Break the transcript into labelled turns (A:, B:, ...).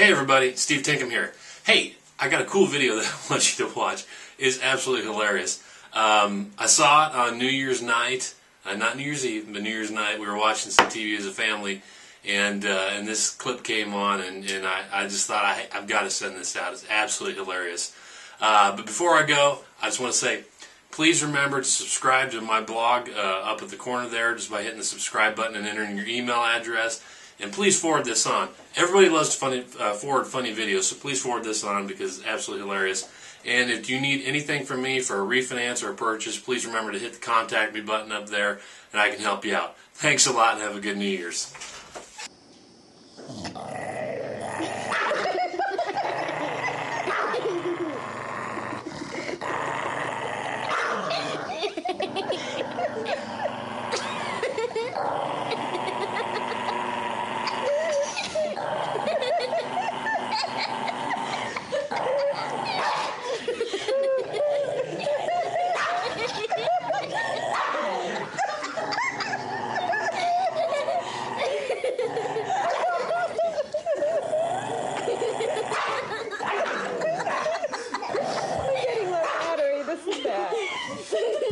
A: Hey everybody, Steve Tinkham here. Hey, I got a cool video that I want you to watch. It's absolutely hilarious. Um, I saw it on New Year's night, uh, not New Year's Eve, but New Year's night. We were watching some TV as a family, and uh, and this clip came on, and, and I, I just thought I, I've got to send this out. It's absolutely hilarious. Uh, but before I go, I just want to say, please remember to subscribe to my blog uh, up at the corner there just by hitting the subscribe button and entering your email address. And please forward this on. Everybody loves to funny, uh, forward funny videos, so please forward this on because it's absolutely hilarious. And if you need anything from me for a refinance or a purchase, please remember to hit the contact me button up there and I can help you out. Thanks a lot and have a good New Year's. I'm getting low battery. This is bad.